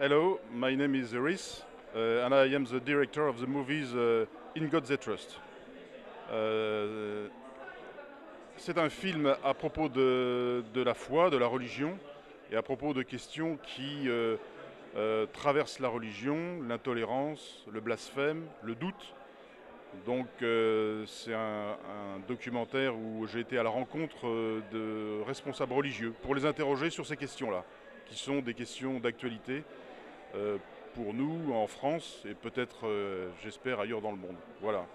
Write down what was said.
Hello, my name is Rhys, uh, and I am the director of the movies uh, In God They Trust. Uh, c'est un film à propos de, la foi, de la religion, et à propos de questions qui euh, euh, traversent la religion, l'intolérance, le blasphème, le doute. Donc euh, c'est un, un, documentaire où j'ai été à la rencontre de responsables religieux pour les interroger sur ces questions-là, qui sont des questions d'actualité euh, pour nous en France et peut-être, euh, j'espère, ailleurs dans le monde. Voilà.